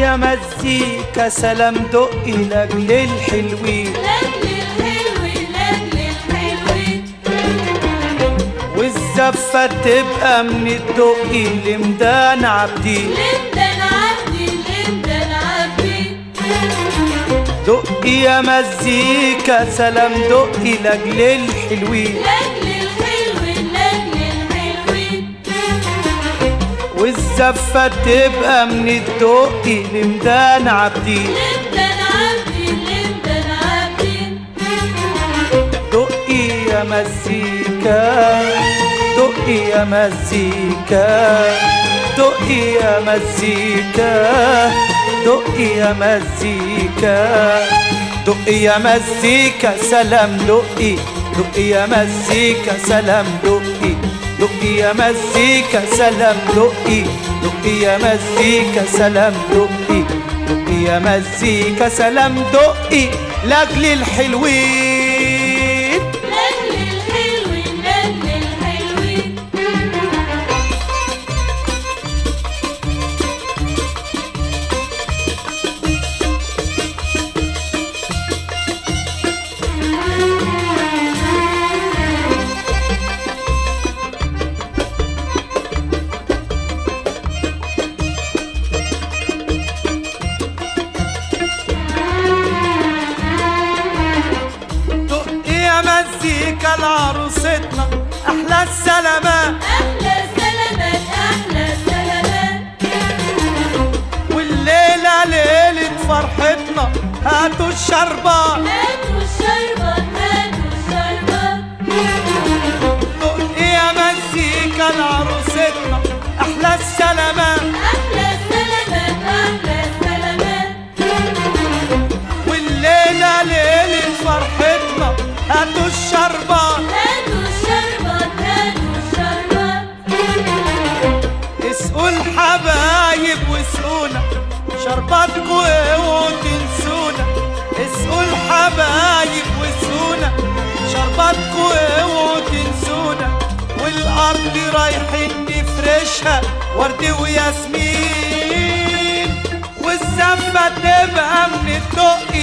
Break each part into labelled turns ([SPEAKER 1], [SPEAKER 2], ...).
[SPEAKER 1] يا مزيكا سلام دقي لاجل الحلوين والزفة تبقى من الدقي لمدان عبدين
[SPEAKER 2] لمدان عبدي. لمدان عبدي
[SPEAKER 1] دقي يا مزيكا سلام دقي لاجل الحلوين
[SPEAKER 2] لاجل
[SPEAKER 1] والزفة تبقى من الدقي لمدان عبدين
[SPEAKER 2] لمدان عبدي لمدان عبدي.
[SPEAKER 1] دقي يا مزيكا دقي يا مزيكا دقي يا مزيكا دقي يا مزيكا. دقي يا مزيكا سلام دقي دقي يا مزيكا سلام دقي دقي يا مزيكا سلام دقي دقي يا مزيكا سلام دقي دقي يا مزيكا سلام دقي. لأجل الحلوين. مزيكا لعروستنا أحلى السلامات
[SPEAKER 2] أحلى سلامات أحلى سلامات
[SPEAKER 1] والليلة ليلة فرحتنا. هاتوا الشربات
[SPEAKER 2] هاتوا الشربات هاتوا الشربات
[SPEAKER 1] هاتوا الشربات
[SPEAKER 2] هاتوا الشربات
[SPEAKER 1] اسقوا الحبايب واسقونا شرباتكوا اوعوا تنسونا اسقوا الحبايب واسقونا شرباتكوا اوعوا تنسونا والأرض رايحين نفرشها ورد وياسمين. والزفة تبقى من الدقي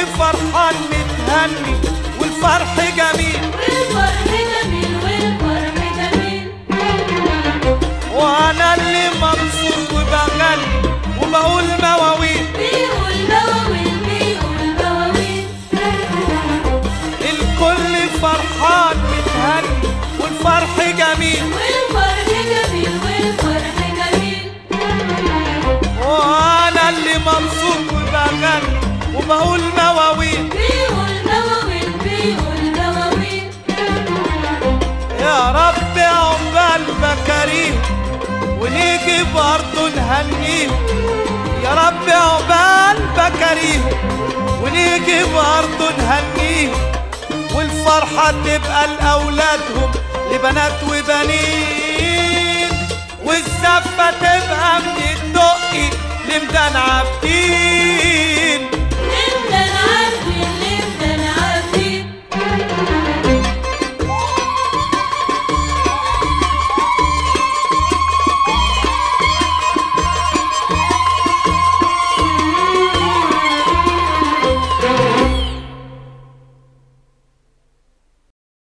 [SPEAKER 1] الكل فرحان متهني والفرح جميل.
[SPEAKER 2] والفرح جميل والفرح جميل.
[SPEAKER 1] وأنا اللي مبسوط وبغني وبقول مواويل.
[SPEAKER 2] بيقول بواويل بيقول بواويل
[SPEAKER 1] الكل فرحان متهني والفرح جميل.
[SPEAKER 2] والفرح جميل والفرح جميل.
[SPEAKER 1] وأنا اللي مبسوط وبغني برضه نهنيه يا رب عقبال بكريه ونيجي برضه نهنيه والفرحة تبقى لأولادهم لبنات وبنين. والزفة تبقى من الدقي لمدان عابدين.